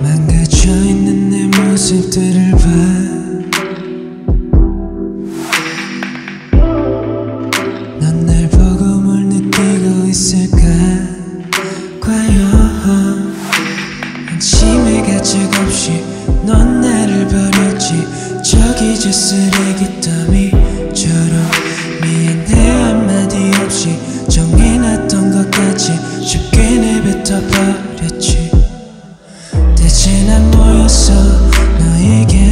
망가져 있는 내 모습들을 봐 넌 나를 버렸지. 저기 저 쓰레기 더미처럼 미안해 한마디 없이 정해놨던 것 같이 쉽게 내뱉어 버렸지. 대체 난 뭐였어 너에게?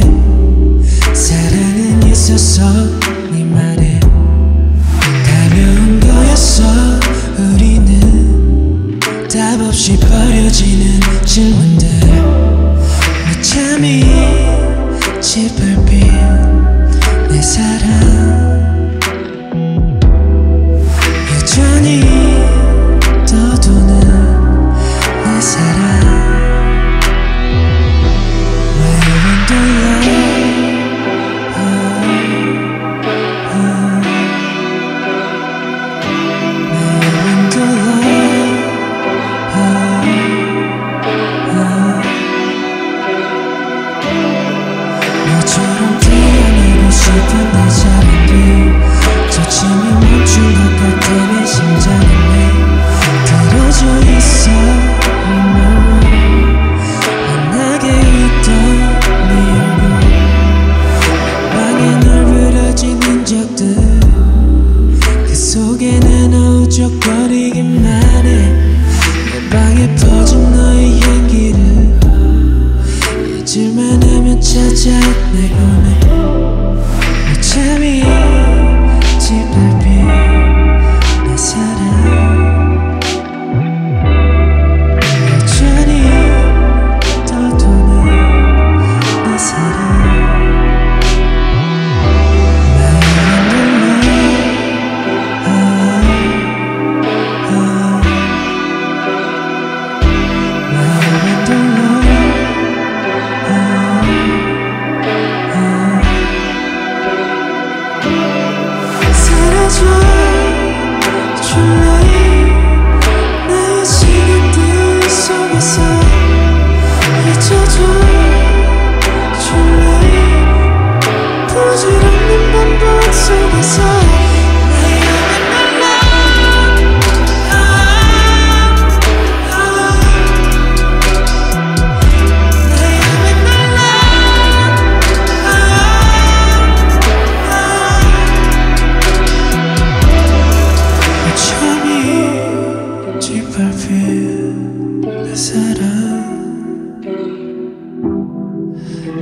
사랑은 있었어 네 말에. 가벼운 거였어 우리는 답 없이 버려 싶은 내 사람들 저침이 멈춘 것 같아 내 심장이 들어져 있어 만나게 했던 네 얼굴 방에 널브러지는 적들. 그 속에는 어우적거리기만 해내 방에 퍼진 너의 향기를 잊을만 하면 찾아내고는 Tell me.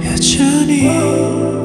여전히